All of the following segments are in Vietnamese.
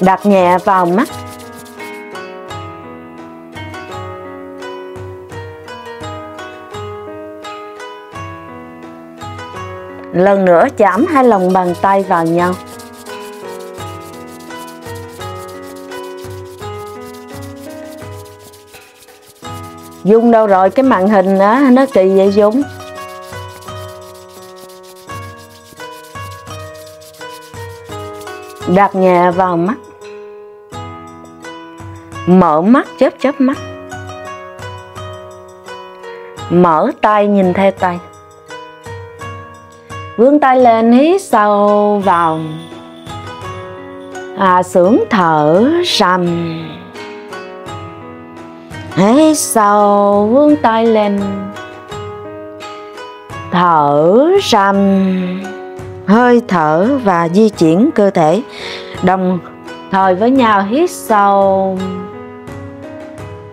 đặt nhẹ vào mắt. Lần nữa chạm hai lòng bàn tay vào nhau. Dung đâu rồi cái màn hình á, nó kỳ vậy Dung đặt nhẹ vào mắt mở mắt, chớp chớp mắt. Mở tay, nhìn theo tay. Vươn tay lên hít sâu vào. À sướng thở sầm hít sâu, vươn tay lên. Thở sầm hơi thở và di chuyển cơ thể. Đồng thời với nhau hít sâu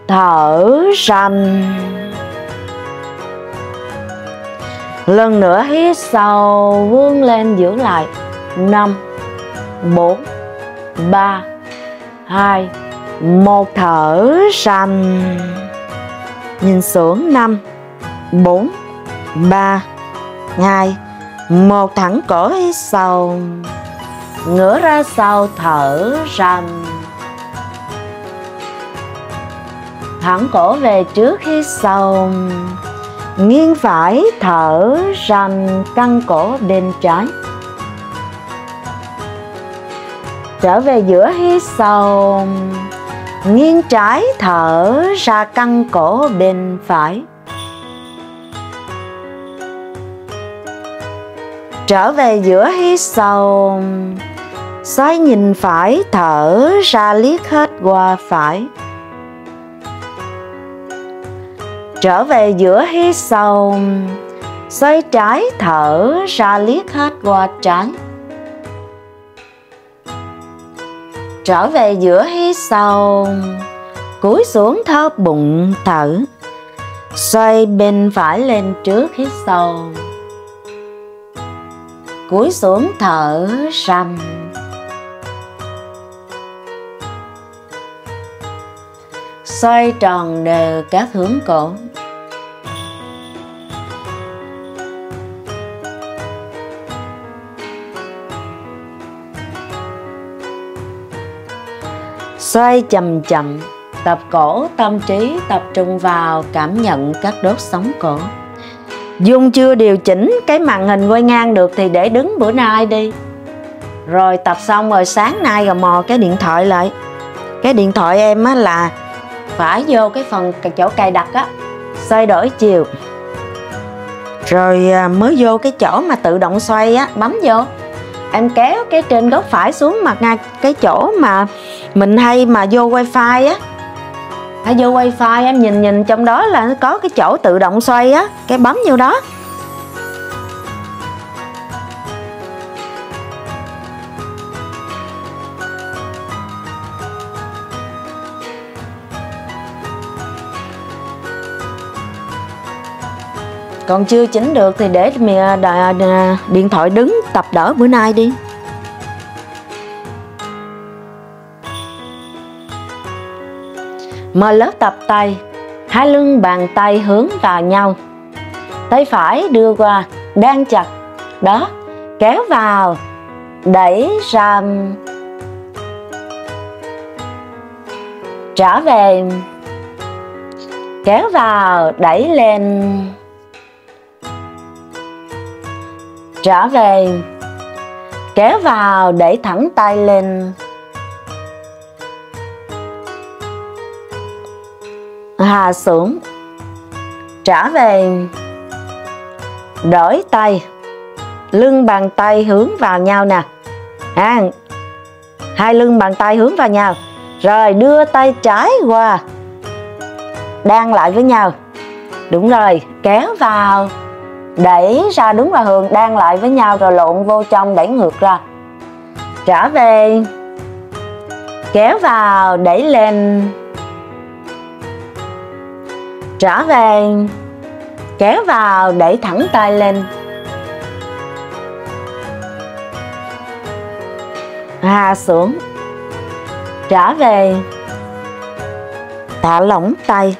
thở rành lần nữa hít sâu, vươn lên giữ lại. Năm, bốn, ba, hai, một, thở rành nhìn xuống năm, bốn, ba, hai, một, thẳng cổ hít sâu. Ngửa ra sau, thở rành thẳng cổ về trước khi sâu nghiêng phải thở rành căng cổ bên trái trở về giữa hít sâu nghiêng trái thở ra căng cổ bên phải. Trở về giữa hít sâu xoay nhìn phải thở ra liếc hết qua phải. Trở về giữa hít sâu xoay trái thở ra liếc hết qua trái trở về giữa hít sâu cúi xuống thở bụng thở. Xoay bên phải lên trước hít sâu cúi xuống thở sầm xoay tròn đều các hướng cổ. Xoay chậm chậm, tập cổ, tâm trí, tập trung vào cảm nhận các đốt sống cổ. Dung chưa điều chỉnh cái màn hình quay ngang được thì để đứng bữa nay đi. Rồi tập xong rồi sáng nay rồi mò cái điện thoại lại. Cái điện thoại em á là phải vô cái phần chỗ cài đặt á, Xoay đổi chiều. Rồi à, mới vô cái chỗ mà tự động xoay á, bấm vô. Em kéo cái trên góc phải xuống mặt ngay cái chỗ mà mình hay mà vô wifi á. Hay vô wifi, em nhìn nhìn trong đó là nó có cái chỗ tự động xoay á, cái bấm vô đó. Còn chưa chỉnh được thì để à, điện thoại đứng tập đỡ bữa nay đi. Mở lớp tập tay, hai lưng bàn tay hướng vào nhau. Tay phải đưa qua, đang chặt. Đó, kéo vào, đẩy ra. Trở về. Kéo vào, đẩy lên. Trở về. Kéo vào, đẩy thẳng tay lên. Hạ xuống trả về. Đổi tay. Lưng bàn tay hướng vào nhau nè. À, hai lưng bàn tay hướng vào nhau. Rồi đưa tay trái qua. Đang lại với nhau. Đúng rồi kéo vào. Đẩy ra đúng là hường đang lại với nhau rồi lộn vô trong đẩy ngược ra. Trở về. Kéo vào đẩy lên trở về kéo vào để thẳng tay lên. Hạ xuống. Trở về thả lỏng tay.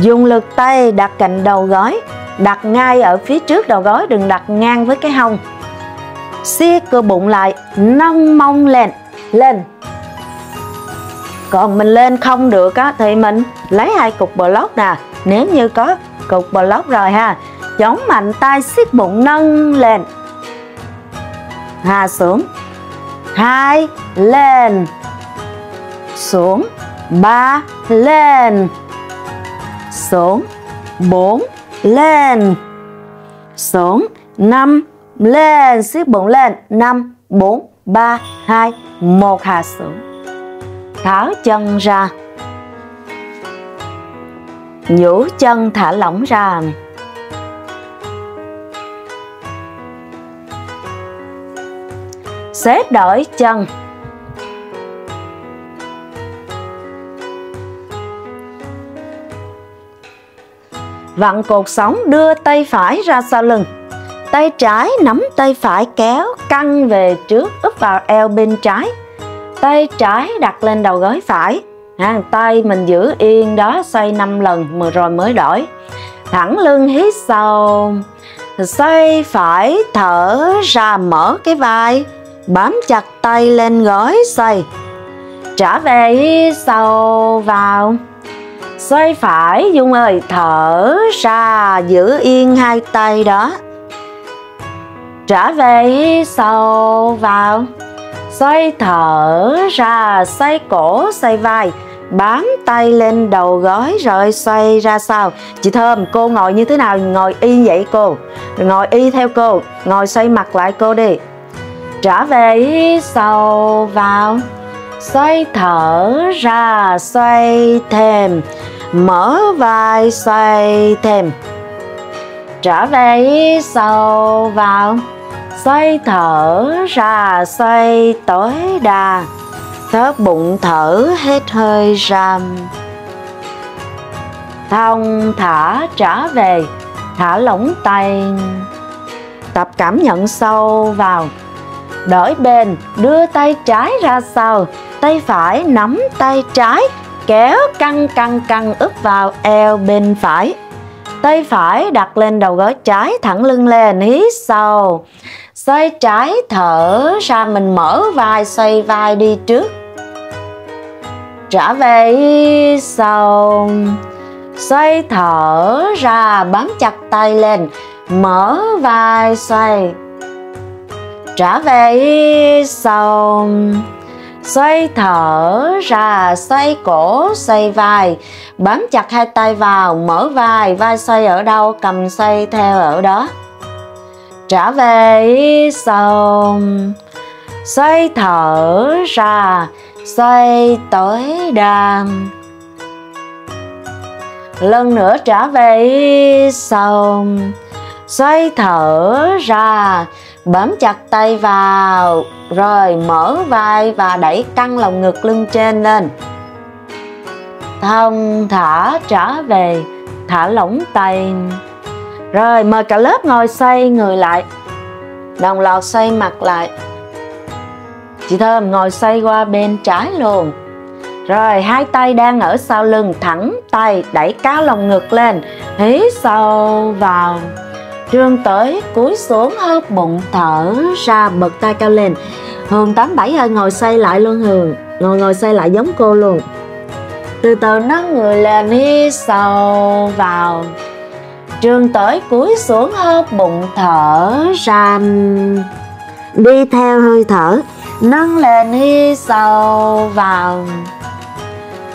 Dùng lực tay đặt cạnh đầu gối, đặt ngay ở phía trước đầu gối, đừng đặt ngang với cái hông. Xiết cơ bụng lại, nâng mông lên lên còn mình lên không được á, thì mình lấy hai cục block nè. Nếu như có cục block rồi ha, chống mạnh tay siết bụng nâng lên. Hạ xuống. Hai, lên. Xuống. Ba, lên. Xuống. Bốn, lên. Xuống. Năm, lên, siết bụng lên. Năm, bốn, ba, hai, một hạ xuống tháo chân ra. Nhũ chân thả lỏng ra. Xếp đổi chân. Vặn cột sống đưa tay phải ra sau lưng. Tay trái nắm tay phải kéo căng về trước, úp vào eo bên trái tay trái đặt lên đầu gối phải. Ha, tay mình giữ yên đó xoay 5 lần rồi mới đổi. Thẳng lưng hít sâu. Xoay phải thở ra mở cái vai. Bám chặt tay lên gối xoay. Trở về hít sâu vào. Xoay phải dung ơi thở ra giữ yên hai tay đó. Trở về hít sâu vào xoay thở ra, xoay cổ, xoay vai. Bám tay lên đầu gối rồi xoay ra sau. Chị thơm, cô ngồi như thế nào? Ngồi y vậy cô. Ngồi y theo cô. Ngồi xoay mặt lại cô đi. Trở về sau vào. Xoay thở ra, xoay thêm. Mở vai, xoay thêm. Trở về sau vào xoay thở ra, xoay tối đa. Thớt bụng thở hết hơi ra. Thong thả trả về, thả lỏng tay. Tập cảm nhận sâu vào. Đổi bên, đưa tay trái ra sau. Tay phải nắm tay trái, kéo căng căng căng ướp vào eo bên phải. Tay phải đặt lên đầu gối trái thẳng lưng lên, hít sâu xoay trái thở ra mình mở vai, xoay vai đi trước. Trở về sau. Xoay thở ra, bám chặt tay lên, mở vai, xoay. Trở về sau. Xoay thở ra, xoay cổ, xoay vai. Bám chặt hai tay vào, mở vai vai xoay ở đâu, cầm xoay theo ở đó trở về sau xoay thở ra, xoay tối đa lần nữa trở về sau xoay thở ra bấm chặt tay vào, rồi mở vai và đẩy căng lồng ngực lưng trên lên. Thông thả trở về, thả lỏng tay rồi, mời cả lớp ngồi xoay người lại. Đồng loạt xoay mặt lại. Chị Thơm ngồi xoay qua bên trái luôn Rồi, hai tay đang ở sau lưng, Thẳng tay, đẩy cá lồng ngực lên. Hít sâu vào. Trương tới, cúi xuống, hớp bụng, thở ra, bật tay cao lên. Hường 87 ơi, ngồi xoay lại luôn, Hường. Ngồi ngồi xoay lại giống cô luôn. Từ từ nâng người lên hít sâu vào. Trương tới cúi xuống hớp bụng thở ra Đi theo hơi thở, Nâng lên hít sâu vào.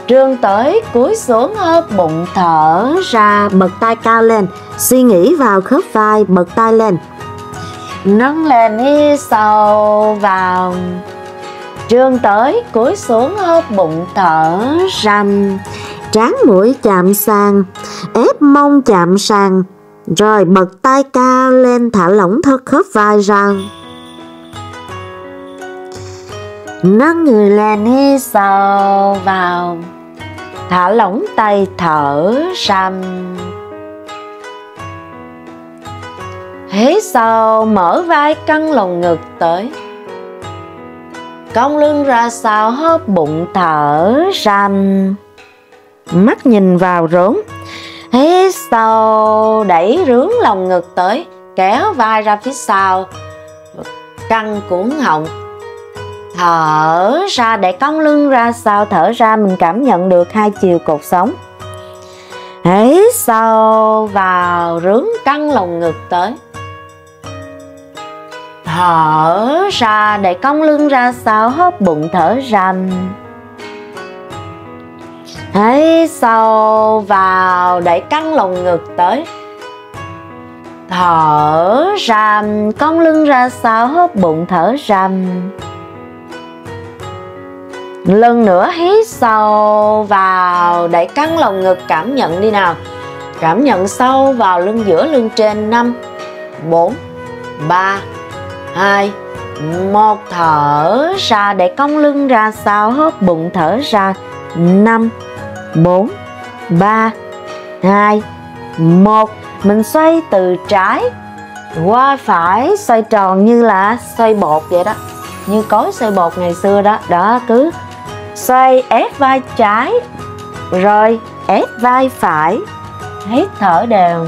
Trương tới cúi xuống hớp bụng thở ra, Bật tay cao lên, Suy nghĩ vào khớp vai, bật tay lên. Nâng lên hít sâu vào. Trương tới cúi xuống hớp bụng thở ra tráng mũi chạm sàn, ép mông chạm sàn, rồi bật tay cao lên thả lỏng thất khớp vai ra. Nâng người lên hít sâu vào, thả lỏng tay thở răm. Hít sâu mở vai căng lồng ngực tới. cong lưng ra sau hớp bụng thở ra mắt nhìn vào rốn. Hít sâu đẩy rướng lòng ngực tới, kéo vai ra phía sau. Căng cuốn họng. Thở ra để cong lưng ra sau thở ra mình cảm nhận được hai chiều cột sống. Hít sâu vào rướng căng lồng ngực tới. Thở ra để cong lưng ra sau hớp bụng thở rằm Hãy sâu vào đẩy căng lồng ngực tới. Thở ra cong lưng ra sau hớp bụng thở ra lần nữa hít sâu vào đẩy căng lồng ngực, cảm nhận đi nào. Cảm nhận sâu vào lưng, giữa lưng trên. 5 4 3 2 1 thở ra để cong lưng ra sau hớp bụng thở ra. 5 4 3 2 1 mình xoay từ trái qua phải, xoay tròn như là xoay bột vậy đó. Như cối xoay bột ngày xưa đó. Đó, cứ xoay ép vai trái, rồi ép vai phải, hít thở đều.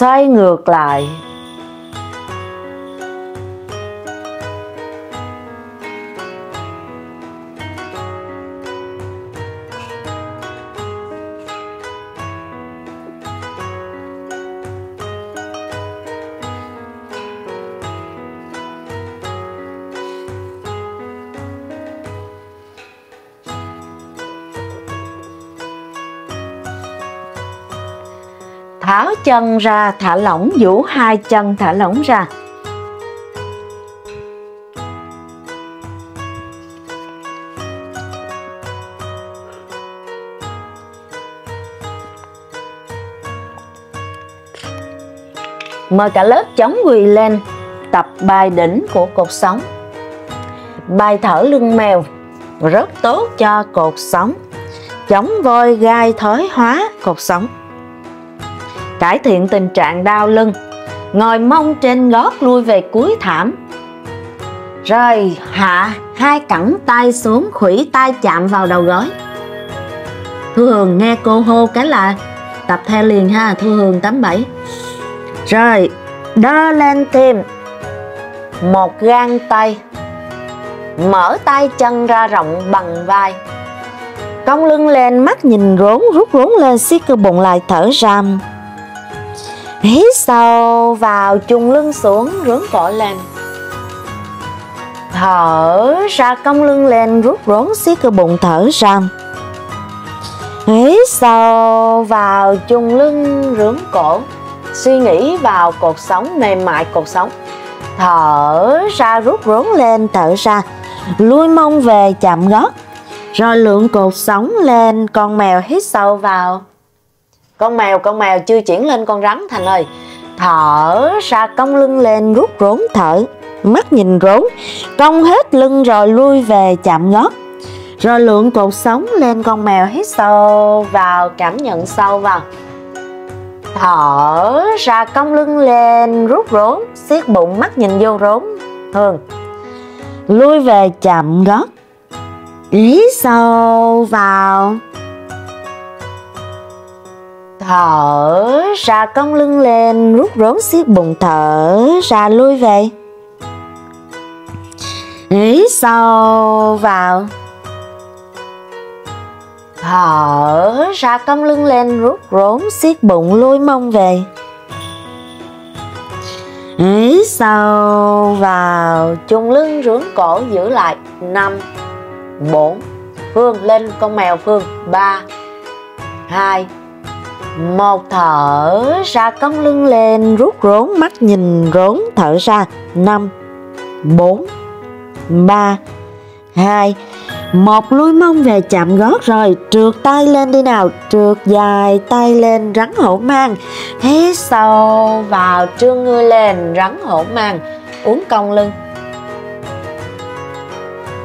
Xoay ngược lại. Chân ra, thả lỏng, vũ hai chân thả lỏng ra. Mời cả lớp chống quỳ lên, tập bài đỉnh của cột sống. Bài thở lưng mèo, rất tốt cho cột sống. Chống voi gai thói hóa cột sống cải thiện tình trạng đau lưng, ngồi mông trên gót lui về cuối thảm. Rồi hạ hai cẳng tay xuống khuỷu tay chạm vào đầu gối. Thu hường nghe cô hô cái là, tập theo liền ha, thu hường 87 rồi đơ lên tim một gang tay, mở tay chân ra rộng bằng vai. Cong lưng lên, mắt nhìn rốn, rút rốn lên, siết cơ bụng lại thở ra hít sâu vào chung lưng xuống rướn cổ lên. Thở ra cong lưng lên, rút rốn siết cơ bụng thở ra. Hít sâu vào chung lưng rướn cổ. Suy nghĩ vào cột sống, mềm mại cột sống. Thở ra, rút rốn lên, thở ra. Lui mông về chạm gót, rồi lượng cột sống lên. Con mèo hít sâu vào? Con mèo con mèo, chưa chuyển lên con rắn thành ơi. Thở ra cong lưng lên, rút rốn thở. Mắt nhìn rốn. Cong hết lưng rồi lui về chạm gót rồi lượng cột sống lên con mèo hít sâu vào, cảm nhận sâu vào. Thở ra cong lưng lên, rút rốn. Siết bụng, mắt nhìn vô rốn. Thường lui về chạm gót hít sâu vào thở, ra cong lưng lên, rút rốn siết bụng thở, ra lui về. Hít sâu vào? Thở, ra cong lưng lên, rút rốn siết bụng, lui mông về. Hít sâu vào? Chung lưng rướn cổ giữ lại. Năm, bốn, Phương, lên con mèo Phương, ba, hai một thở ra cong lưng lên, rút rốn mắt nhìn rốn thở ra. Năm, bốn, ba, hai. Một lui mông về chạm gót rồi, trượt tay lên đi nào. Trượt dài tay lên, rắn hổ mang. Hít sâu vào trương người lên, rắn hổ mang. Uống cong lưng.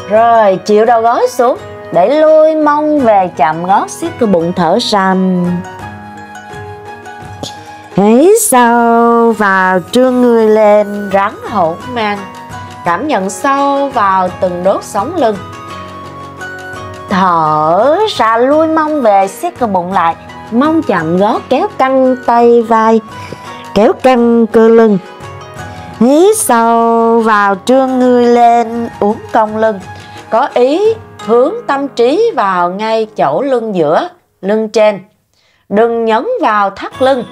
Rồi, chịu đầu gối xuống. Để lôi mông về chạm gót, siết cơ bụng thở ra. Thế sâu vào trương người lên rắn hổn mang? Cảm nhận sâu vào từng đốt sống lưng. Thở ra lui mông về, siết cơ bụng lại. Mông chạm gót kéo căng tay vai, kéo căng cơ lưng. Hít sâu vào trương người lên uốn cong lưng? Có ý hướng tâm trí vào ngay chỗ lưng giữa, lưng trên. Đừng nhấn vào thắt lưng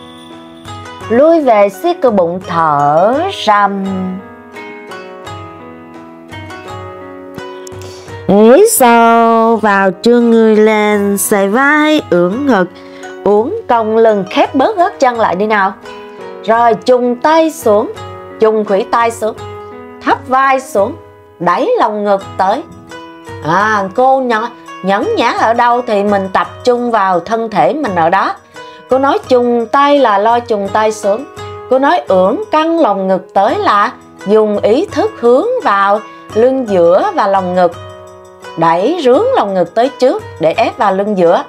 lui về siết cơ bụng thở rầm hít sâu vào trương người lên xài vai ưỡn ngực. Uốn cong lưng khép bớt gót chân lại đi nào. Rồi trùng tay xuống trùng khủy tay xuống. Thấp vai xuống, đẩy lòng ngực tới. À cô nhỏ nhẫn nhã ở đâu thì mình tập trung vào thân thể mình ở đó cô nói trùng tay là lo trùng tay xuống cô nói ưỡn căng lòng ngực tới là dùng ý thức hướng vào lưng giữa và lòng ngực. Đẩy rướng lòng ngực tới trước để ép vào lưng giữa.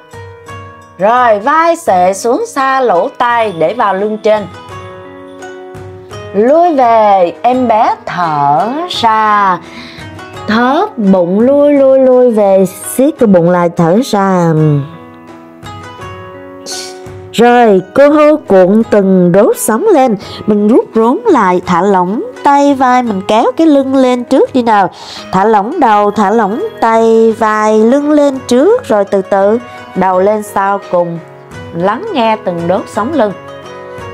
Rồi vai xệ xuống xa lỗ tai để vào lưng trên. Lui về, em bé thở ra. Thớp bụng, lui lui lui về siết cái bụng lại thở ra rồi cô hô cuộn từng đốt sóng lên. Mình rút rốn lại thả lỏng tay vai Mình kéo cái lưng lên trước đi nào. Thả lỏng đầu thả lỏng tay vai lưng lên trước Rồi từ từ đầu lên sau cùng. Lắng nghe từng đốt sóng lưng.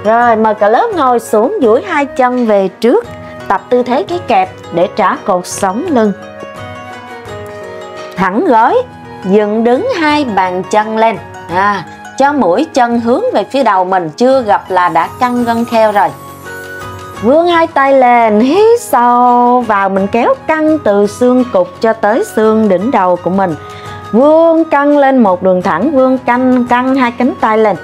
Rồi mời cả lớp ngồi xuống duỗi hai chân về trước Tập tư thế cái kẹp để trả cột sống lưng. Thẳng gối Dựng đứng hai bàn chân lên. À, cho mũi chân hướng về phía đầu mình, chưa gặp là đã căng gân kheo rồi. Vươn hai tay lên hít sâu vào mình kéo căng từ xương cục cho tới xương đỉnh đầu của mình. Vươn căng lên một đường thẳng, vươn căng căng hai cánh tay lên.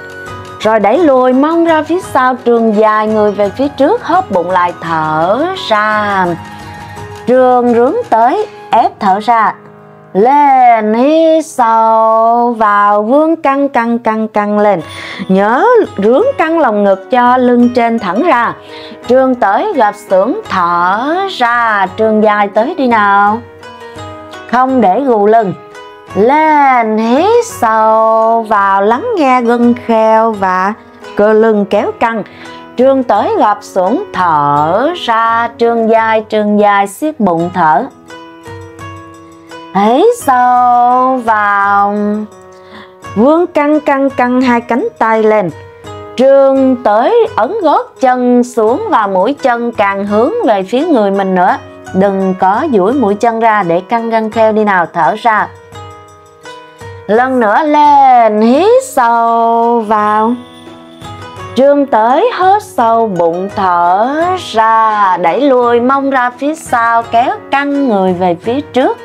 Rồi đẩy lùi mông ra phía sau, trường dài người về phía trước, hớp bụng lại thở ra. Trường rướng tới, ép thở ra lên hít sâu vào vướng căng căng căng căng lên. Nhớ rướng căng lồng ngực cho lưng trên thẳng ra. Trường tới gặp xưởng thở ra. Trường dài tới đi nào. Không để gù lưng. Lên hít sâu vào lắng nghe gân kheo và cơ lưng kéo căng. Trường tới gặp xuống thở ra. Trường dài trường dài, siết bụng thở hãy sâu vào. Vươn căng căng căng hai cánh tay lên. Trương tới ấn gót chân xuống và mũi chân càng hướng về phía người mình nữa. Đừng có duỗi mũi chân ra để căng gân kheo đi nào, thở ra. Lần nữa lên hít sâu vào. Trương tới hết sâu, bụng thở ra. Đẩy lùi, mông ra phía sau, kéo căng người về phía trước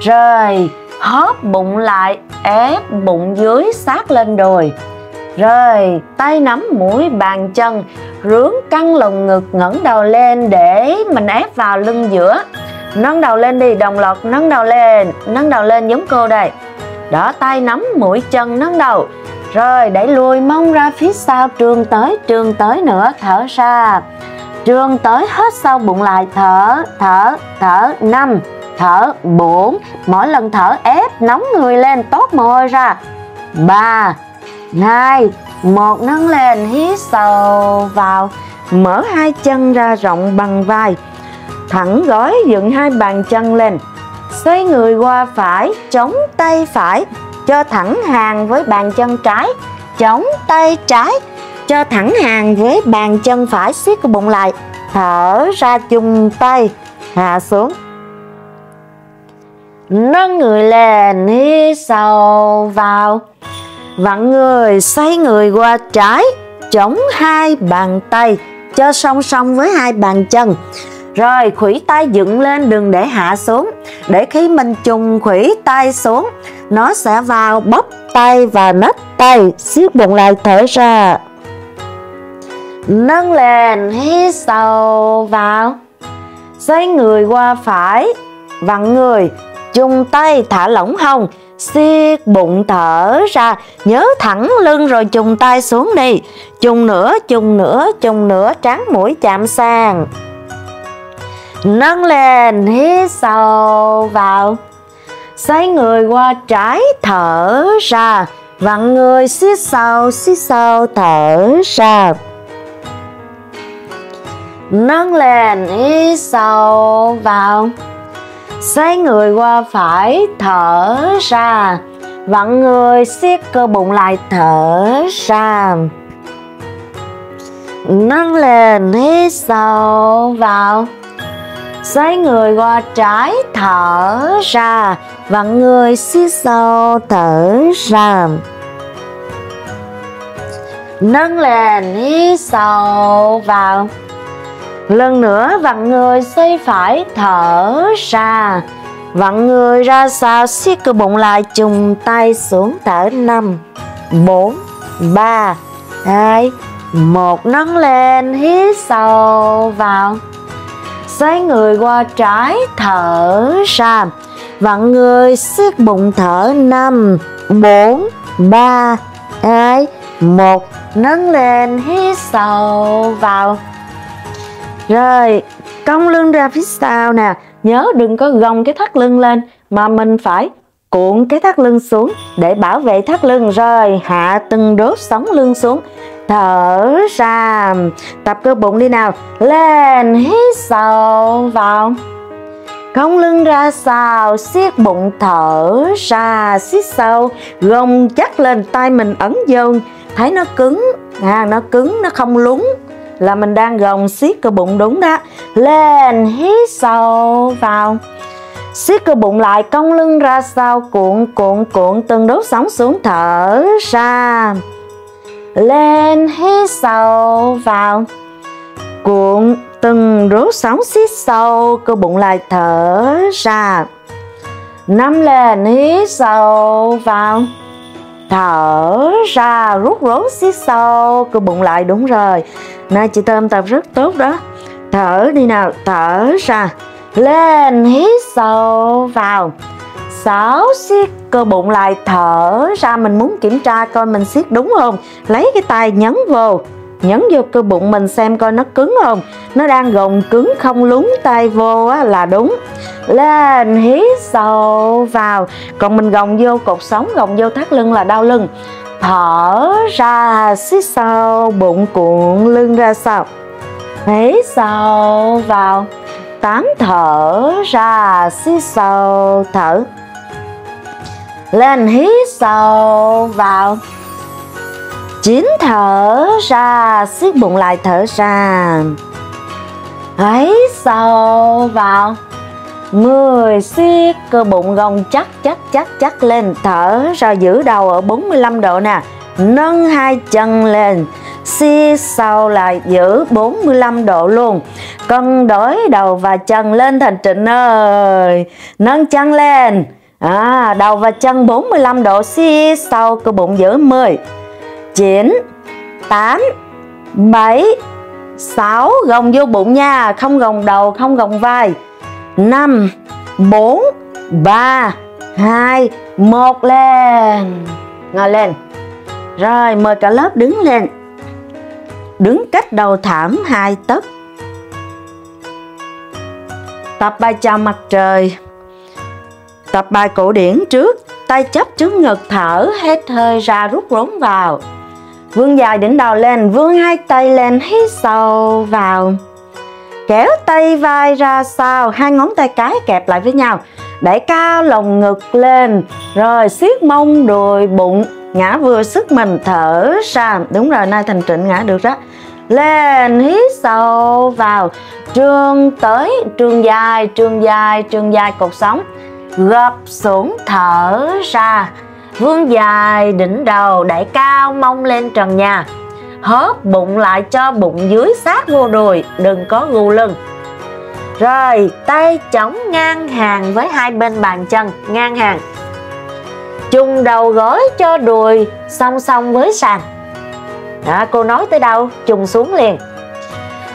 rồi hóp bụng lại, ép bụng dưới sát lên đùi rồi tay nắm mũi bàn chân rướn căng lồng ngực ngẩng đầu lên để mình ép vào lưng giữa. Nâng đầu lên đi, đồng loạt nâng đầu lên, nâng đầu lên giống cô đây. Đó tay nắm mũi chân nâng đầu. Rồi đẩy lùi mông ra phía sau, trường tới trường tới nữa, thở ra. Trường tới hết sau bụng lại, thở thở thở, năm thở 4 mỗi lần thở ép, nóng người lên, tốt mồ hôi ra. 3 2 một, nâng lên, hít sâu vào. Mở hai chân ra rộng bằng vai. Thẳng gối, dựng hai bàn chân lên. Xoay người qua phải, chống tay phải. Cho thẳng hàng với bàn chân trái, chống tay trái. Cho thẳng hàng với bàn chân phải, siết cái bụng lại. Thở ra chung tay, hạ xuống nâng người lên hít sâu vào. Vặn người xoay người qua trái, chống hai bàn tay, cho song song với hai bàn chân. Rồi khuỷu tay dựng lên, đừng để hạ xuống. Để khi mình trùng khuỷu tay xuống, nó sẽ vào bắp tay và nách tay. Siết bụng lại thở ra. Nâng lên, hít sâu vào. Xoay người qua phải, vặn người chung tay thả lỏng hông siết bụng thở ra, nhớ thẳng lưng rồi chùng tay xuống đi. Chùng nữa chùng nữa chùng nữa, trắng mũi chạm sàn. Nâng lên, hít sâu vào. Xoay người qua trái thở ra vặn người siết sâu siết sâu thở ra. Nâng lên, hít sâu vào xoay người qua phải thở ra. Vặn người siết cơ bụng lại thở ra. Nâng lên hít sâu vào. Xoay người qua trái thở ra. Vặn người siết sâu thở ra. Nâng lên hít sâu vào lần nữa, vặn người xoay phải thở ra. Vặn người ra sau siết cơ bụng lại chùng tay xuống thở. Năm, bốn, ba, hai, một. Nâng lên, hít sâu vào. Xoay người qua trái, thở ra. Vặn người, siết bụng, thở. Năm, bốn, ba, hai, một. Nâng lên, hít sâu vào rồi, cong lưng ra phía sau nè. Nhớ đừng có gồng cái thắt lưng lên, mà mình phải cuộn cái thắt lưng xuống để bảo vệ thắt lưng. Rồi, hạ từng đốt sống lưng xuống. Thở ra, tập cơ bụng đi nào. Lên, hít sâu vào. Cong lưng ra sau, siết bụng, thở ra, siết sâu. Gồng chắc lên, tay mình ấn vô. Thấy nó cứng à nó cứng, nó không lúng là mình đang gồng siết cơ bụng, đúng đó. Lên, hít sâu vào. Siết cơ bụng lại, cong lưng ra sau, cuộn cuộn cuộn, từng đốt sóng xuống, thở ra. Lên, hít sâu vào. Cuộn, từng đốt sóng siết sâu, cơ bụng lại thở ra. Nắm lên, hít sâu vào. Thở ra, rút rốn siết sâu, cơ bụng lại, đúng rồi nay chị Thơm tập rất tốt đó. Thở đi nào thở ra. Lên hít sâu vào. Sáu siết cơ bụng lại thở ra. Mình muốn kiểm tra coi mình siết đúng không? Lấy cái tay nhấn vô. Nhấn vô cơ bụng mình xem coi nó cứng không? Nó đang gồng cứng không? Lún tay vô á, là đúng. Lên hít sâu vào. Còn mình gồng vô cột sống gồng vô thắt lưng là đau lưng thở ra xít sau bụng cuộn lưng ra sau hít sâu vào tám thở ra xít sâu thở. Lên hít sâu vào. Chín thở ra, siết bụng lại thở ra. Hít sâu vào mười siết cơ bụng gồng chắc chắc chắc chắc lên thở ra giữ đầu ở 45 độ nè. Nâng hai chân lên siết sau lại giữ 45 độ luôn. Cân đối đầu và chân lên thành trịnh ơi. Nâng chân lên. À, đầu và chân 45 độ siết sau cơ bụng giữ 10 9 8 7 6 gồng vô bụng nha. Không gồng đầu không gồng vai. 5 4 3 2 1 lên. Ngồi lên. Rồi, mời cả lớp đứng lên. Đứng cách đầu thảm hai tấc. Tập bài chào mặt trời. Tập bài cổ điển trước. Tay chấp trước ngực thở hết hơi ra rút rốn vào. Vươn dài đỉnh đầu lên vươn hai tay lên, hít sâu vào kéo tay vai ra sau, hai ngón tay cái kẹp lại với nhau đẩy cao lồng ngực lên. Rồi siết mông đùi, bụng, ngã vừa sức mình, thở ra. Đúng rồi, nay thành trịnh ngã được đó. Lên, hít sâu vào. Trương tới trương dài trương dài trương dài, cột sống. Gập xuống, thở ra. Vươn dài đỉnh đầu đẩy cao mông lên trần nhà hớp bụng lại cho bụng dưới sát vô đùi đừng có gù lưng. Rồi tay chống ngang hàng với hai bên bàn chân ngang hàng. Trùng đầu gối cho đùi song song với sàn. Đó, Cô nói tới đâu? Trùng xuống liền.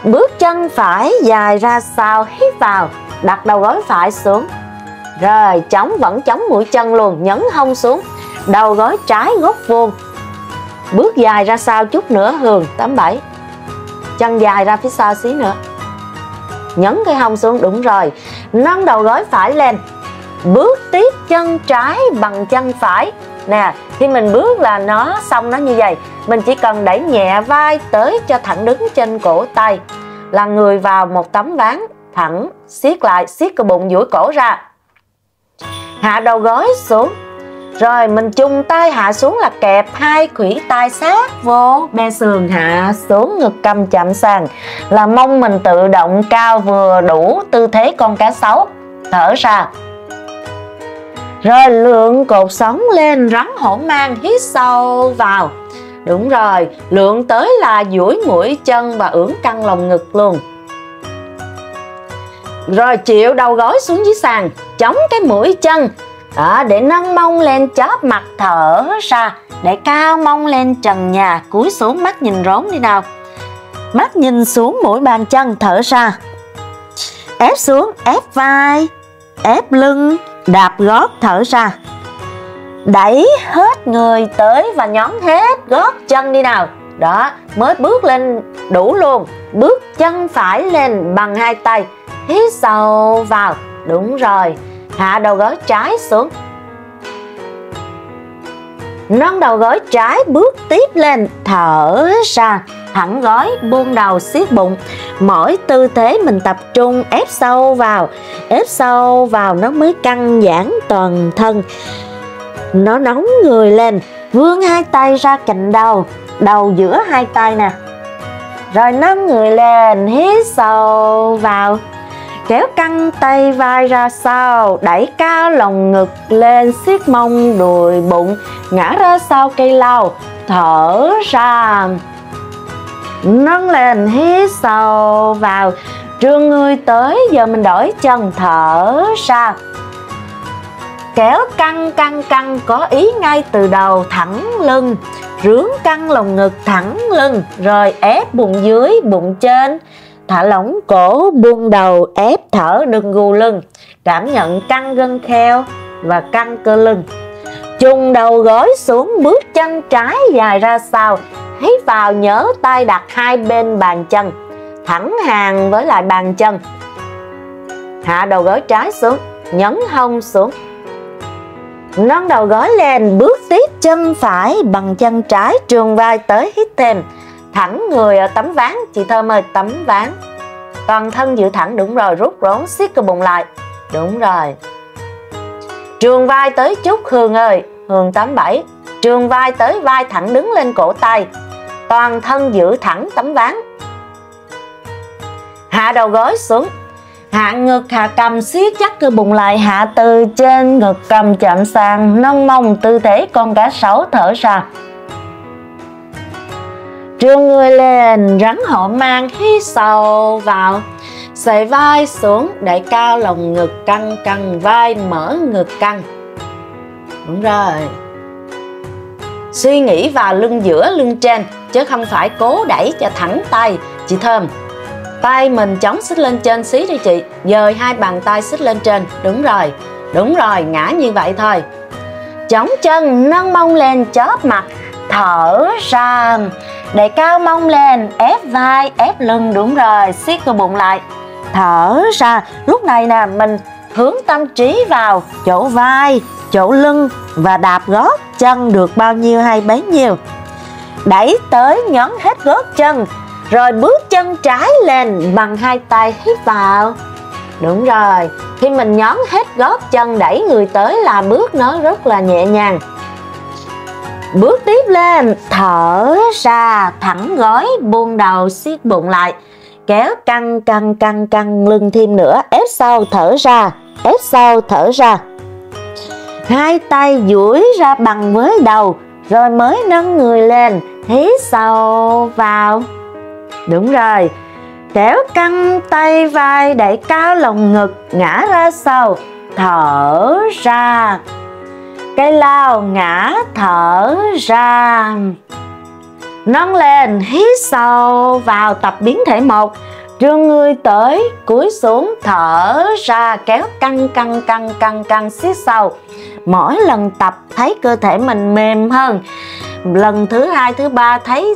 Bước chân phải dài ra sau hít vào Đặt đầu gối phải xuống. Rồi chống vẫn chống mũi chân luôn nhấn hông xuống. Đầu gối trái gốc vuông bước dài ra sau chút nữa, hường 87 chân dài ra phía sau xí nữa. Nhấn cái hông xuống, đúng rồi. Nâng đầu gối phải lên. Bước tiếp chân trái bằng chân phải. Nè, khi mình bước là nó xong nó như vậy. Mình chỉ cần đẩy nhẹ vai tới cho thẳng đứng trên cổ tay. Là người vào một tấm ván thẳng, siết lại, siết cái bụng duỗi cổ ra. Hạ đầu gối xuống rồi mình chung tay hạ xuống là kẹp hai khủy tay sát. Vô Be sườn hạ xuống ngực cầm chạm sàn. Là mông mình tự động cao vừa đủ tư thế con cá sấu. Thở ra. Rồi lượng cột sống lên rắn hổ mang hít sâu vào. Đúng rồi, lượng tới là duỗi mũi chân và ưỡn căng lồng ngực luôn. Rồi chịu đầu gối xuống dưới sàn Chống cái mũi chân đó, để nâng mông lên chóp mặt thở ra để cao mông lên trần nhà cúi xuống mắt nhìn rốn đi nào. Mắt nhìn xuống mũi bàn chân thở ra. Ép xuống ép vai ép lưng đạp gót thở ra. Đẩy hết người tới và nhón hết gót chân đi nào. Đó mới bước lên đủ luôn. Bước chân phải lên bằng hai tay. Hít sâu vào. Đúng rồi hạ đầu gối trái xuống. Nâng đầu gối trái bước tiếp lên, thở ra. Thẳng gối buông đầu siết bụng. Mỗi tư thế mình tập trung, ép sâu vào. Ép sâu vào nó mới căng giãn toàn thân. Nó nóng người lên. Vươn hai tay ra cạnh đầu. Đầu giữa hai tay nè. Rồi nâng người lên, hít sâu vào kéo căng tay vai ra sau, đẩy cao lồng ngực lên siết mông đùi bụng, ngã ra sau cây lau, thở ra. Nâng lên, hít sâu vào trương người tới, giờ mình đổi chân, thở ra. Kéo căng căng căng, có ý ngay từ đầu, thẳng lưng, rướng căng lồng ngực thẳng lưng, rồi ép bụng dưới, bụng trên thả lỏng, cổ, buông đầu, ép, thở đừng gù lưng. Cảm nhận căng gân kheo và căng cơ lưng. Chung đầu gối xuống, bước chân trái dài ra sau. Hít vào, nhớ tay đặt hai bên bàn chân. Thẳng hàng với lại bàn chân. Hạ đầu gối trái xuống, nhấn hông xuống. Nâng đầu gối lên, bước tiếp chân phải, bằng chân trái trường vai tới hít thêm thẳng người ở tấm ván, chị thơm ơi, tấm ván. Toàn thân giữ thẳng, đúng rồi, rút rốn, siết cơ bụng lại. Đúng rồi. Trường vai tới chút hương ơi, hương 87 trường vai tới vai thẳng, đứng lên cổ tay. Toàn thân giữ thẳng tấm ván. Hạ đầu gối xuống. Hạ ngực, hạ cầm, siết chắc cơ bụng lại. Hạ từ trên ngực cầm chạm sàn, nâng mông tư thế con cá sấu thở ra. Trương người lên, rắn hổ mang hít sâu vào. Xoay vai xuống, đẩy cao lồng ngực căng căng vai mở ngực căng. Đúng rồi. Suy nghĩ vào lưng giữa lưng trên Chứ không phải cố đẩy cho thẳng tay Chị Thơm. Tay mình chống xích lên trên xí đi chị. Dời hai bàn tay xích lên trên. Đúng rồi, đúng rồi, ngã như vậy thôi. Chống chân, nâng mông lên, chớp mặt Thở ra. Đẩy cao mông lên, ép vai, ép lưng đúng rồi, siết cơ bụng lại. Thở ra, lúc này nè mình hướng tâm trí vào chỗ vai, chỗ lưng và đạp gót chân được bao nhiêu hay bấy nhiêu. Đẩy tới nhón hết gót chân, rồi bước chân trái lên bằng hai tay hít vào. Đúng rồi, khi mình nhón hết gót chân đẩy người tới là bước nó rất là nhẹ nhàng Bước tiếp lên, thở ra, thẳng gối, buông đầu, siết bụng lại. Kéo căng căng căng căng lưng thêm nữa, ép sau thở ra, ép sau thở ra. Hai tay duỗi ra bằng với đầu, rồi mới nâng người lên, hít sâu vào. Đúng rồi, kéo căng tay vai đẩy cao lồng ngực, ngã ra sau, thở ra, cây lao ngã thở ra. Nâng lên, hít sâu vào tập biến thể một. Trường người tới, cúi xuống, thở ra, kéo căng căng căng căng căng siết sâu. Mỗi lần tập thấy cơ thể mình mềm hơn. Lần thứ hai, thứ ba thấy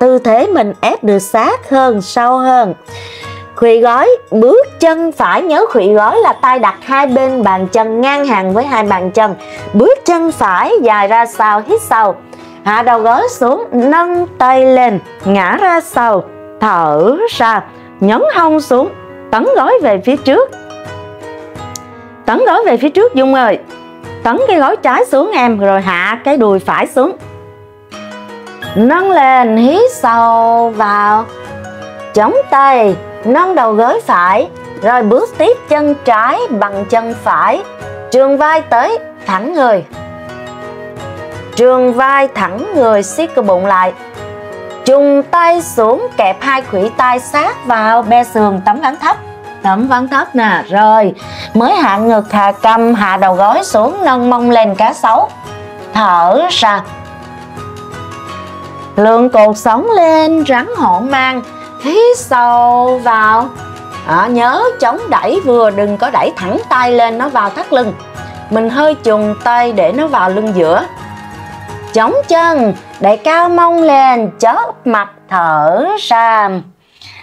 tư thế mình ép được sát hơn, sâu hơn khuỵu gối bước chân phải nhớ khuỵu gối là tay đặt hai bên bàn chân ngang hàng với hai bàn chân. Bước chân phải dài ra sau, hít sâu. Hạ đầu gối xuống, nâng tay lên, ngã ra sau, thở ra. Nhấn hông xuống, tấn gối về phía trước. Tấn gối về phía trước, dung ơi. Tấn cái gối trái xuống em, rồi hạ cái đùi phải xuống. Nâng lên, hít sâu vào chống tay, nâng đầu gối phải, rồi bước tiếp chân trái bằng chân phải. Trường vai tới, thẳng người. Trường vai thẳng người, siết cơ bụng lại. Trùng tay xuống, kẹp hai khuỷu tay sát vào be sườn, tấm ván thấp. Tấm ván thấp nè, rồi, mới hạ ngực, hạ cầm, hạ đầu gối xuống nâng mông lên cá sấu. Thở ra. Lượng cột sống lên, rắn hổ mang hít sâu vào? À, nhớ chống đẩy vừa đừng có đẩy thẳng tay lên nó vào thắt lưng. Mình hơi chùng tay để nó vào lưng giữa. Chống chân đẩy cao mông lên chớp mặt thở ra.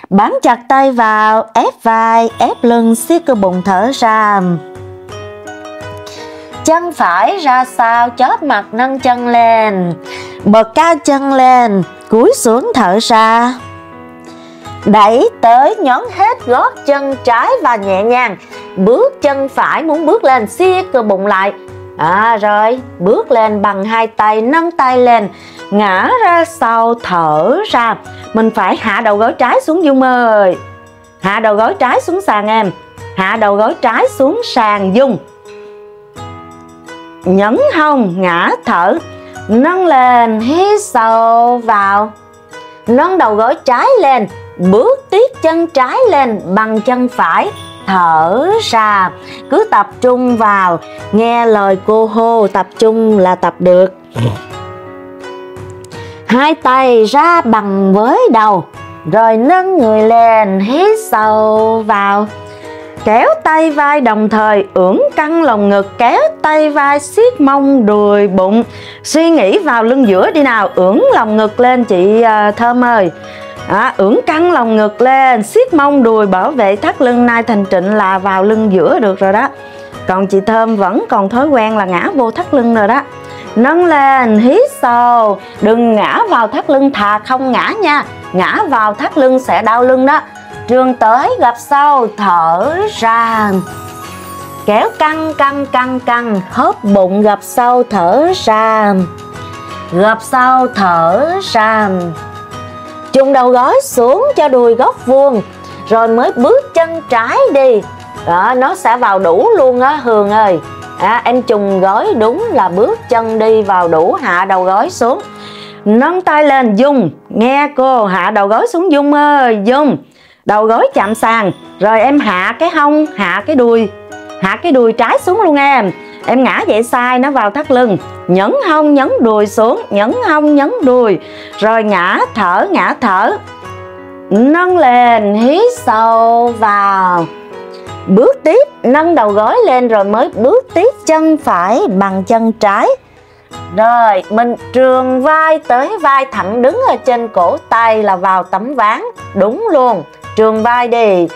Bám chặt tay vào ép vai ép lưng siết cơ bụng thở ra. Chân phải ra sau chớp mặt nâng chân lên. Bật cao chân lên cúi xuống thở ra đẩy tới nhón hết gót chân trái và nhẹ nhàng. Bước chân phải muốn bước lên siết cơ bụng lại. À rồi, bước lên bằng hai tay, nâng tay lên. Ngã ra sau, thở ra. Mình phải hạ đầu gối trái xuống dung ơi. Hạ đầu gối trái xuống sàn em. Hạ đầu gối trái xuống sàn dung. Nhấn hông, ngã, thở. Nâng lên, hít sâu vào. Nâng đầu gối trái lên bước tiếp chân trái lên, bằng chân phải, thở ra. Cứ tập trung vào, nghe lời cô hô, tập trung là tập được. Hai tay ra bằng với đầu, rồi nâng người lên, hít sâu vào. Kéo tay vai đồng thời, ưỡn căng lồng ngực, kéo tay vai siết mông, đùi, bụng. Suy nghĩ vào lưng giữa đi nào, ưỡn lồng ngực lên, chị ờ, thơm ơi à, ưỡn căng lòng ngực lên siết mông đùi bảo vệ thắt lưng nai thành trịnh là vào lưng giữa được rồi đó. Còn chị thơm vẫn còn thói quen là ngã vô thắt lưng rồi đó. Nâng lên hít sâu đừng ngã vào thắt lưng thà không ngã nha. Ngã vào thắt lưng sẽ đau lưng đó. Trường tới gặp sau thở ra. Kéo căng căng căng căng hớp bụng gặp sau thở ra. Gặp sau thở ra. Chung đầu gối xuống cho đùi góc vuông Rồi mới bước chân trái đi. Đó, Nó sẽ vào đủ luôn á Hường ơi. À, Em chùng gối đúng là bước chân đi vào đủ Hạ đầu gối xuống. Nâng tay lên Dung. Nghe cô hạ đầu gối xuống Dung ơi Dung. Đầu gối chạm sàn Rồi em hạ cái hông Hạ cái đùi Hạ cái đùi trái xuống luôn em. Em ngã vậy sai nó vào thắt lưng. Nhấn hông nhấn đùi xuống, nhấn hông nhấn đùi. Rồi ngã thở ngã thở. Nâng lên hít sâu vào. Bước tiếp, nâng đầu gối lên rồi mới bước tiếp chân phải bằng chân trái. Rồi, mình trường vai tới vai thẳng đứng ở trên cổ tay là vào tấm ván. Đúng luôn, trường vai đi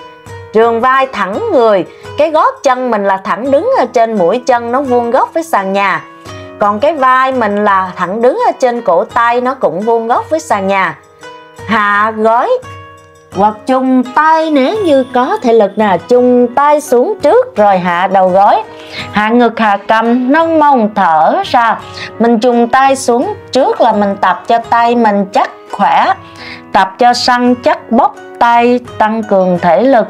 trường vai thẳng người, cái gót chân mình là thẳng đứng ở trên mũi chân, nó vuông góc với sàn nhà. Còn cái vai mình là thẳng đứng ở trên cổ tay, nó cũng vuông góc với sàn nhà. Hạ gối, hoặc chung tay nếu như có thể lực nè, chung tay xuống trước rồi hạ đầu gối. Hạ ngực, hạ cầm, nâng mông thở ra. Mình chung tay xuống trước là mình tập cho tay mình chắc khỏe, tập cho săn chắc bóp tay, tăng cường thể lực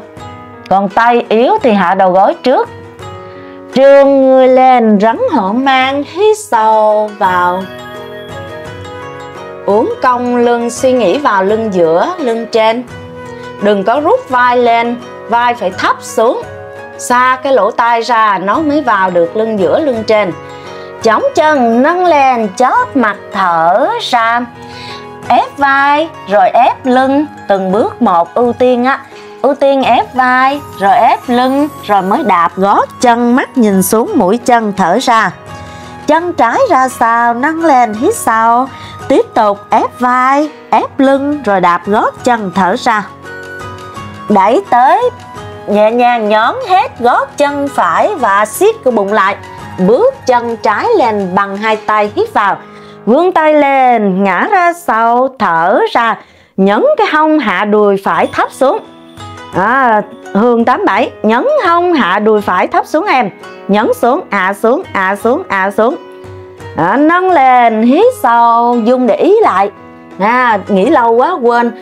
còn tay yếu thì hạ đầu gối trước. Trương người lên rắn hổ mang hít sâu vào. Uống cong lưng suy nghĩ vào lưng giữa, lưng trên. Đừng có rút vai lên, vai phải thấp xuống. Xa cái lỗ tai ra nó mới vào được lưng giữa, lưng trên. Chống chân nâng lên, chớp mặt thở ra. Ép vai rồi ép lưng Từng bước một ưu tiên á ưu tiên ép vai, rồi ép lưng, rồi mới đạp gót chân, mắt nhìn xuống, mũi chân thở ra. Chân trái ra sau nâng lên hít sâu tiếp tục ép vai, ép lưng, rồi đạp gót chân thở ra. Đẩy tới, nhẹ nhàng nhón hết gót chân phải và siết cơ bụng lại. Bước chân trái lên bằng hai tay hít vào. Vươn tay lên, ngã ra sau, thở ra. Nhấn cái hông hạ đùi phải thấp xuống à, Hương 87 nhấn hông hạ đùi phải thấp xuống em. Nhấn xuống hạ xuống hạ xuống hạ xuống. À, nâng lên hít sâu dung để ý lại. À, nghĩ lâu quá quên.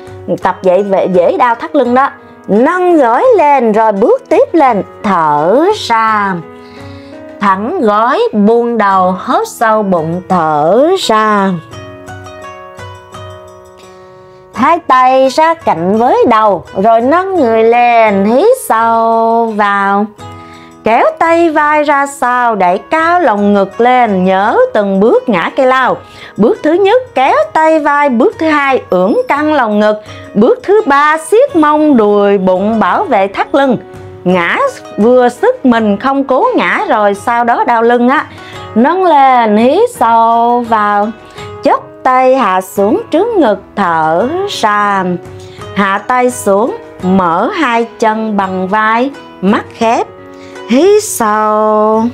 Tập vậy về dễ đau thắt lưng đó. Nâng gối lên rồi bước tiếp lên. Thở ra. Thẳng gối buông đầu hớp sâu bụng thở ra hai tay ra cạnh với đầu, rồi nâng người lên hít sâu vào. Kéo tay vai ra sau, đẩy cao lồng ngực lên, nhớ từng bước ngã cây lao. Bước thứ nhất, kéo tay vai. Bước thứ hai, ưỡn căng lồng ngực. Bước thứ ba, siết mông đùi, bụng bảo vệ thắt lưng. Ngã, vừa sức mình không cố ngã rồi sau đó đau lưng á. Nâng lên hít sâu vào. Chớp tay hạ xuống trước ngực thở ra. Hạ tay xuống, mở hai chân bằng vai, mắt khép hít sâu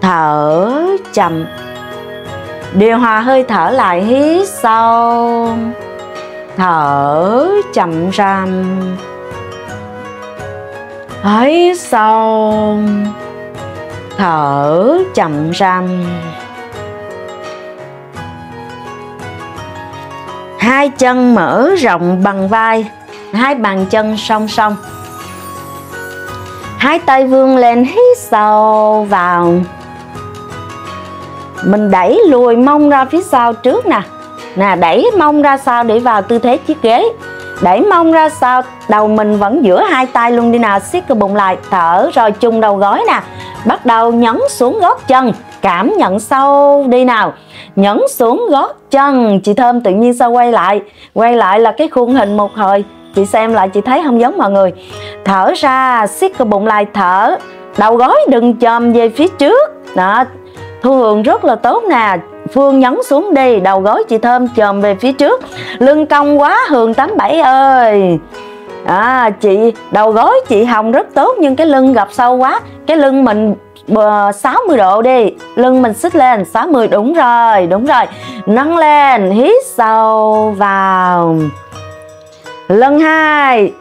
thở chậm. Điều hòa hơi thở lại hít sâu thở chậm ra hít sâu thở chậm ra hai chân mở rộng bằng vai, hai bàn chân song song. Hai tay vươn lên hít sâu vào. Mình đẩy lùi mông ra phía sau trước nè. Nè, đẩy mông ra sau để vào tư thế chiếc ghế. Đẩy mông ra sau, đầu mình vẫn giữa hai tay luôn đi nào siết cơ bụng lại, thở rồi chung đầu gối nè. Bắt đầu nhấn xuống gót chân, cảm nhận sâu đi nào nhấn xuống gót chân. Chị thơm tự nhiên sao quay lại? Quay lại là cái khuôn hình một hồi. Chị xem lại chị thấy không giống mọi người. Thở ra siết cơ bụng lại thở. Đầu gối đừng chồm về phía trước. Đó. Thu hường rất là tốt nè. Phương nhấn xuống đi. Đầu gối chị Thơm chồm về phía trước. Lưng cong quá Hường 87 ơi. À, chị đầu gối chị Hồng rất tốt nhưng cái lưng gập sâu quá. Cái lưng mình 60 độ đi. Lưng mình xích lên 60 đúng rồi đúng rồi. Nâng lên hít sâu vào. Lần hai.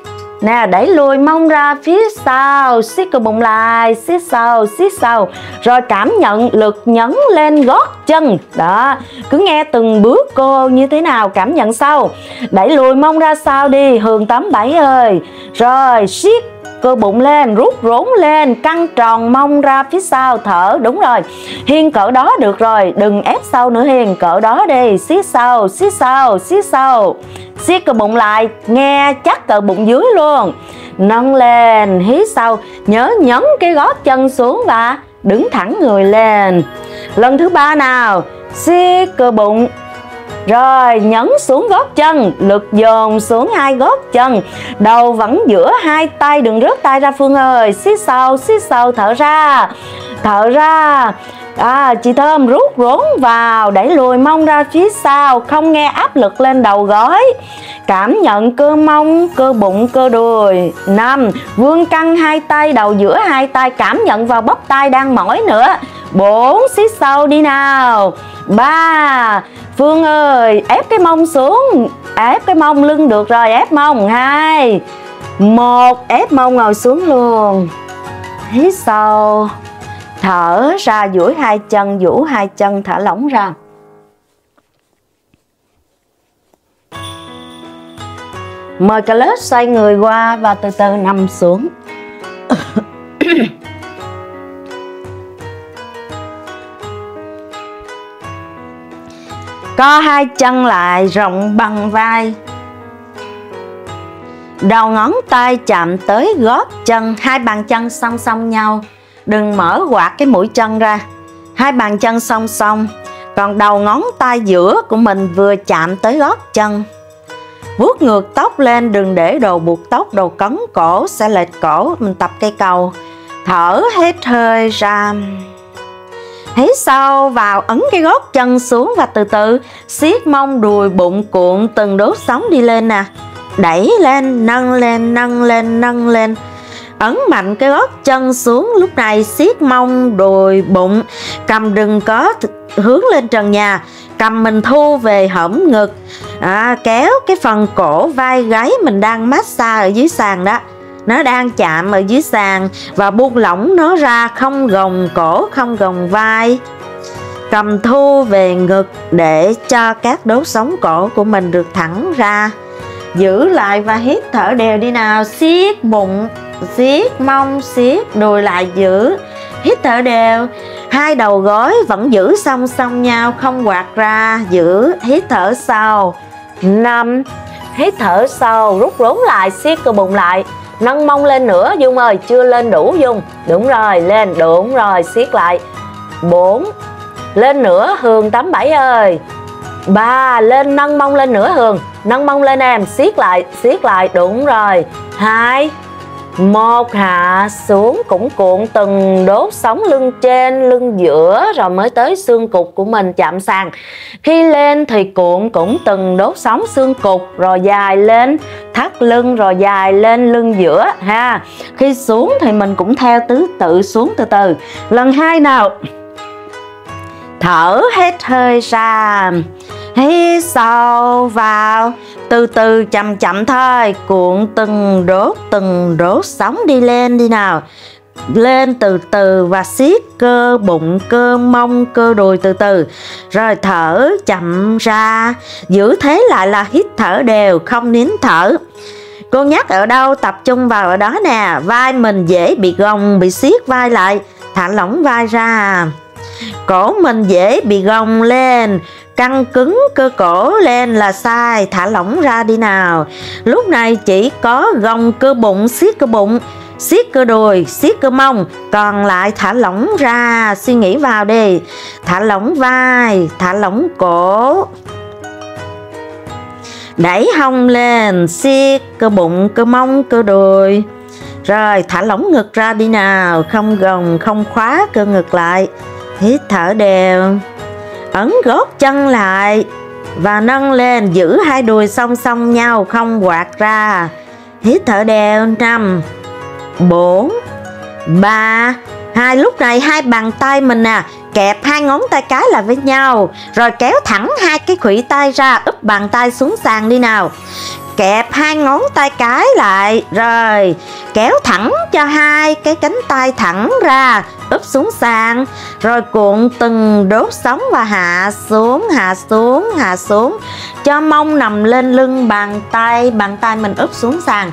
Nè đẩy lùi mông ra phía sau. Siết cơ bụng lại siết sâu, siết sâu, rồi cảm nhận lực nhấn lên gót chân. Đó cứ nghe từng bước cô như thế nào cảm nhận sau. Đẩy lùi mông ra sau đi hường 87 ơi. Rồi siết cơ bụng lên, rút rốn lên, căng tròn mông ra phía sau, thở. Đúng rồi. Hiên cỡ đó được rồi. Đừng ép sâu nữa hiên cỡ đó đi. Xí sau xí sau xí sau. Siết cơ bụng lại. Nghe chắc cơ bụng dưới luôn. Nâng lên hít sâu nhớ nhấn cái gót chân xuống và đứng thẳng người lên. Lần thứ ba nào? Siết cơ bụng rồi nhấn xuống gót chân Lực dồn xuống hai gót chân. Đầu vẫn giữa hai tay Đừng rớt tay ra Phương ơi. Xít sâu, xít sâu thở ra Thở ra. À, chị Thơm rút rốn vào đẩy lùi mông ra phía sau không nghe áp lực lên đầu gối. Cảm nhận cơ mông cơ bụng cơ đùi. Năm vươn căng hai tay đầu giữa hai tay cảm nhận vào bắp tay đang mỏi nữa. Bốn xít sâu đi nào. Ba Phương ơi, ép cái mông xuống. Ép cái mông lưng được rồi, ép mông. Hai, một, ép mông ngồi xuống luôn. Hít sâu thở ra duỗi hai chân, duỗi hai chân, thả lỏng ra. Mời cả lớp xoay người qua và từ từ nằm xuống. Co hai chân lại rộng bằng vai. Đầu ngón tay chạm tới gót chân, hai bàn chân song song nhau. Đừng mở quạt cái mũi chân ra. Hai bàn chân song song. Còn đầu ngón tay giữa của mình vừa chạm tới gót chân. Vuốt ngược tóc lên, đừng để đồ buộc tóc, đồ cấn cổ sẽ lệch cổ. Mình tập cây cầu. Thở hết hơi ra hít sâu vào ấn cái gót chân xuống và từ từ siết mông đùi bụng cuộn từng đốt sống đi lên nè. Đẩy lên nâng lên nâng lên nâng lên. Ấn mạnh cái gót chân xuống lúc này siết mông đùi bụng. Cầm đừng có hướng lên trần nhà cầm mình thu về hõm ngực. À, kéo cái phần cổ vai gáy mình đang massage ở dưới sàn đó nó đang chạm ở dưới sàn và buông lỏng nó ra không gồng cổ, không gồng vai. Cầm thu về ngực để cho các đốt sống cổ của mình được thẳng ra. Giữ lại và hít thở đều đi nào. Siết bụng, siết mông, siết đùi lại giữ. Hít thở đều. Hai đầu gối vẫn giữ song song nhau, không quạt ra. Giữ, hít thở sâu năm. Hít thở sâu rút rốn lại, siết cơ bụng lại nâng mông lên nữa dung ơi, chưa lên đủ dung. Đúng rồi, lên, đúng rồi, siết lại. Bốn, lên nữa hường tám bảy ơi. Ba, lên, nâng mông lên nữa hường. Nâng mông lên em, siết lại siết lại, đúng rồi. Hai một hạ xuống cũng cuộn từng đốt sóng lưng trên, lưng giữa, rồi mới tới xương cục của mình chạm sàn. Khi lên thì cuộn cũng từng đốt sóng xương cục, rồi dài lên, thắt lưng, rồi dài lên lưng giữa, ha. Khi xuống thì mình cũng theo tứ tự xuống từ từ. Lần hai nào, thở hết hơi ra, hít sâu vào từ từ chậm chậm thôi. Cuộn từng đốt từng đốt sóng đi lên đi nào. Lên từ từ và siết cơ bụng, cơ mông, cơ đùi từ từ. Rồi thở chậm ra. Giữ thế lại là hít thở đều, không nín thở. Cô nhắc ở đâu, tập trung vào ở đó nè. Vai mình dễ bị gồng, bị siết vai lại. Thả lỏng vai ra. Cổ mình dễ bị gồng lên căng cứng, cơ cổ lên là sai, thả lỏng ra đi nào. Lúc này chỉ có gồng cơ bụng, siết cơ bụng, siết cơ đùi, siết cơ mông, còn lại thả lỏng ra, suy nghĩ vào đi. Thả lỏng vai, thả lỏng cổ. Đẩy hông lên, siết cơ bụng, cơ mông, cơ đùi. Rồi, thả lỏng ngực ra đi nào, không gồng, không khóa cơ ngực lại. Hít thở đều ấn gót chân lại và nâng lên giữ hai đùi song song nhau không quạt ra. Hít thở đều năm bốn ba hai lúc này hai bàn tay mình nè à, kẹp hai ngón tay cái lại với nhau rồi kéo thẳng hai cái khuỷu tay ra úp bàn tay xuống sàn đi nào kẹp hai ngón tay cái lại. Rồi, kéo thẳng cho hai cái cánh tay thẳng ra, úp xuống sàn. Rồi cuộn từng đốt sóng và hạ xuống hạ xuống hạ xuống, cho mông nằm lên lưng bàn tay bàn tay mình úp xuống sàn.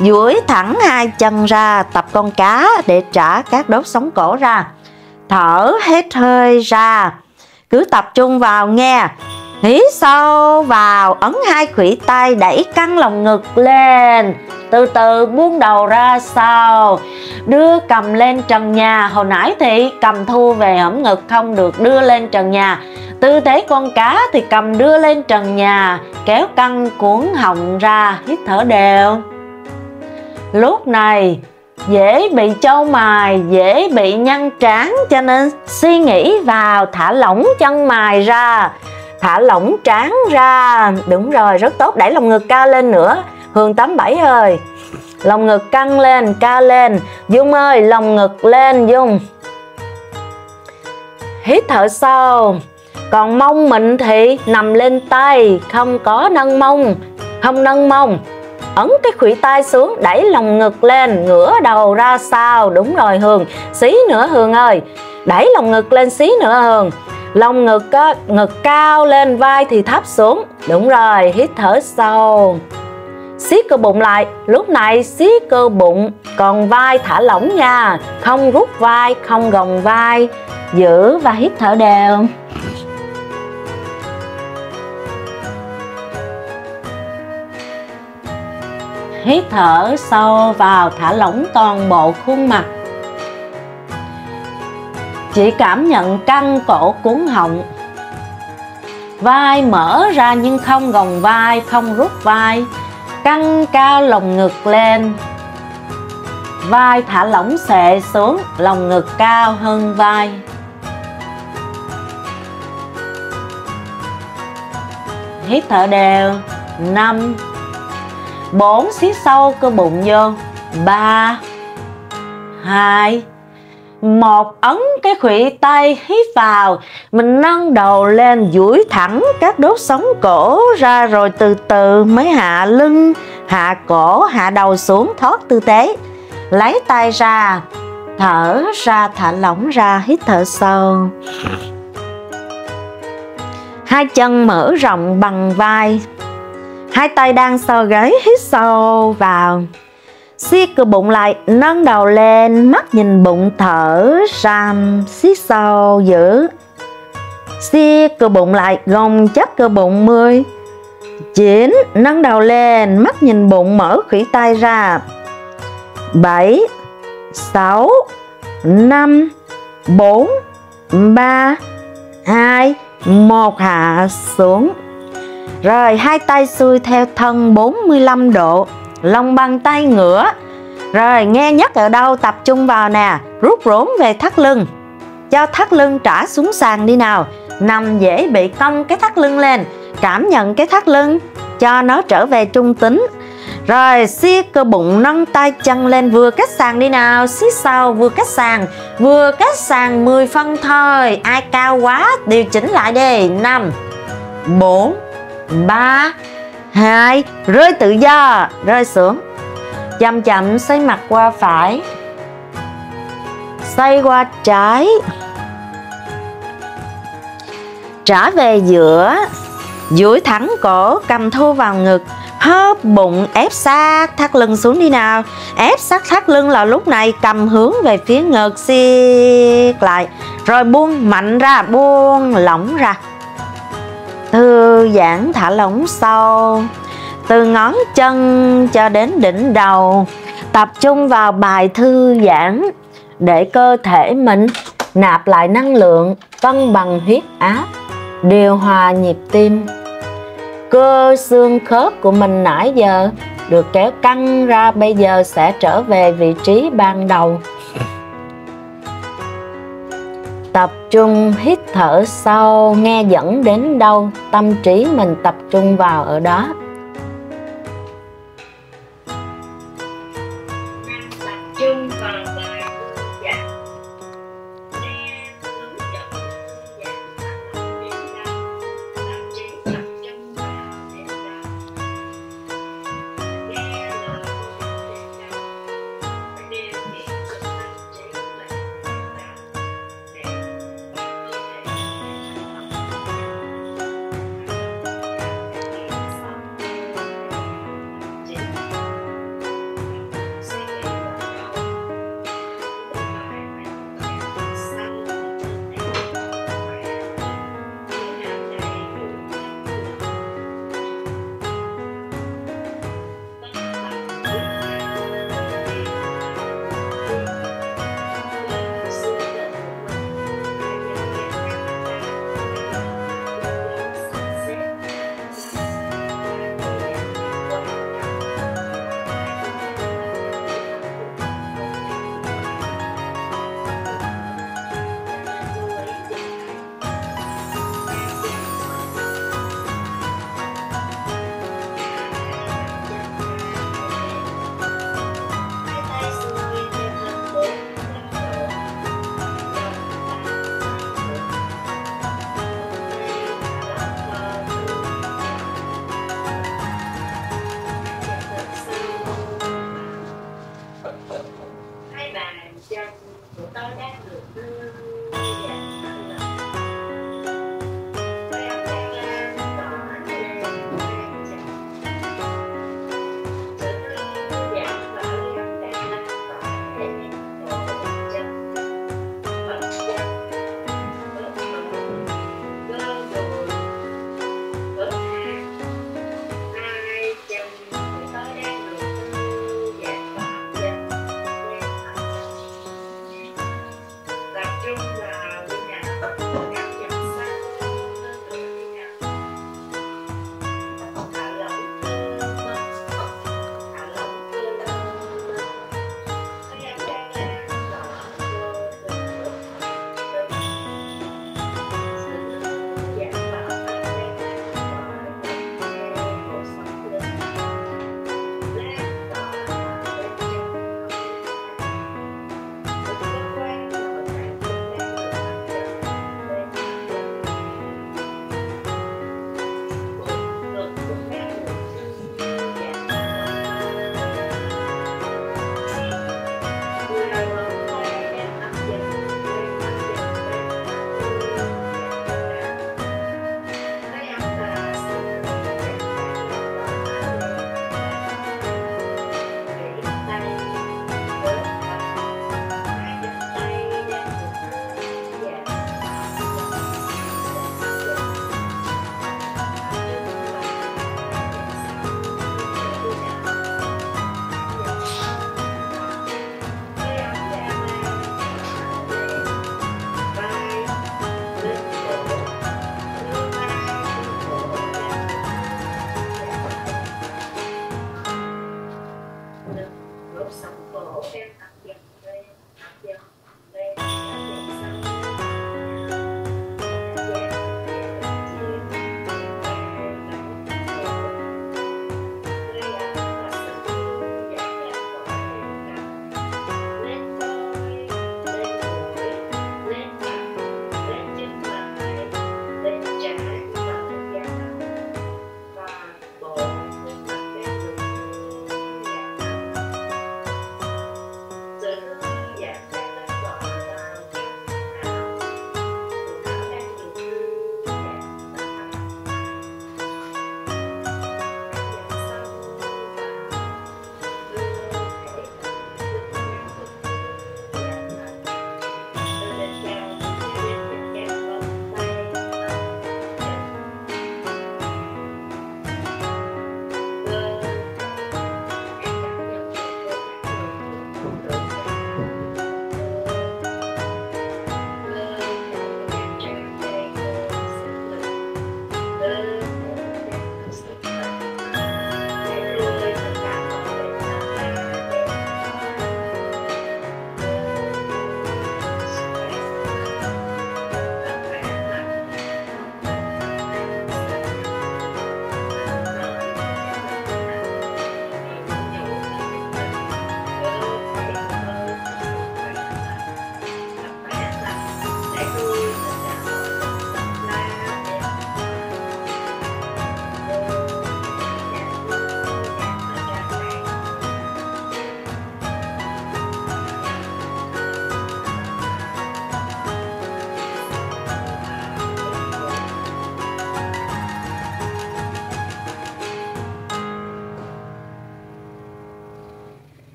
Duỗi thẳng hai chân ra, tập con cá để trả các đốt sóng cổ ra. Thở hết hơi ra. Cứ tập trung vào nghe hít sâu vào, ấn hai khuỷu tay, đẩy căng lồng ngực lên. Từ từ buông đầu ra sau. Đưa cầm lên trần nhà. Hồi nãy thì cầm thu về ẩm ngực, không được đưa lên trần nhà. Tư thế con cá thì cầm đưa lên trần nhà, kéo căng cuốn họng ra. Hít thở đều. Lúc này, dễ bị trâu mài, dễ bị nhăn trán, cho nên suy nghĩ vào, thả lỏng chân mài ra thả lỏng trán ra. Đúng rồi, rất tốt, đẩy lồng ngực cao lên nữa. Hương 87 ơi. Lồng ngực căng lên, cao lên. Dung ơi, lồng ngực lên, dung. Hít thở sâu. Còn mông mình thì nằm lên tay. Không có nâng mông. Không nâng mông. Ấn cái khuỷu tay xuống, đẩy lồng ngực lên. Ngửa đầu ra sau. Đúng rồi hường xí nữa hường ơi. Đẩy lồng ngực lên xí nữa hường lồng ngực á, ngực cao lên vai thì thấp xuống. Đúng rồi hít thở sâu. Siết cơ bụng lại. Lúc này siết cơ bụng còn vai thả lỏng nha. Không rút vai không gồng vai. Giữ và hít thở đều. Hít thở sâu vào thả lỏng toàn bộ khuôn mặt. Chị cảm nhận căng cổ cuốn họng. Vai mở ra nhưng không gồng vai, không rút vai. Căng cao lồng ngực lên. Vai thả lỏng xệ xuống lồng ngực cao hơn vai. Hít thở đều. 5 4 xí sâu cơ bụng vô. 3 2 một ấn cái khuỷu tay hít vào, mình nâng đầu lên duỗi thẳng các đốt sống cổ ra rồi từ từ mới hạ lưng, hạ cổ, hạ đầu xuống thoát tư thế. Lấy tay ra, thở ra, thả lỏng ra, hít thở sâu. Hai chân mở rộng bằng vai. Hai tay đang sờ gáy hít sâu vào siết cơ bụng lại, nâng đầu lên, mắt nhìn bụng thở ra siết sâu giữ siết cơ bụng lại, gồng chắc cơ bụng 10 9 nâng đầu lên, mắt nhìn bụng, mở khủy tay ra. 7 6 5 4 3 2 1 hạ xuống. Rồi hai tay xuôi theo thân 45 độ. Lòng bàn tay ngửa. Rồi, nghe nhất ở đâu tập trung vào nè, Rút rốn về thắt lưng. Cho thắt lưng trả xuống sàn đi nào. Nằm dễ bị cong cái thắt lưng lên, Cảm nhận cái thắt lưng, Cho nó trở về trung tính. Rồi siết cơ bụng nâng tay chân lên, vừa cách sàn đi nào. Siết sau, vừa cách sàn, Vừa cách sàn 10 phân thôi. Ai cao quá, điều chỉnh lại đi. 5 4 3 2 Rơi tự do, Rơi xuống Chậm chậm xoay mặt qua phải. Xoay qua trái. Trở về giữa. Duỗi thẳng cổ, cầm thu vào ngực. Hớp bụng, ép sát thắt lưng xuống đi nào. Ép sát thắt lưng là lúc này, cầm hướng về phía ngực, siết lại. Rồi buông mạnh ra, buông lỏng ra thư giãn thả lỏng sâu từ ngón chân cho đến đỉnh đầu, tập trung vào bài thư giãn để cơ thể mình nạp lại năng lượng, cân bằng huyết áp, điều hòa nhịp tim. Cơ xương khớp của mình nãy giờ được kéo căng ra, bây giờ sẽ trở về vị trí ban đầu tập trung hít thở sâu nghe dẫn đến đâu tâm trí mình tập trung vào ở đó.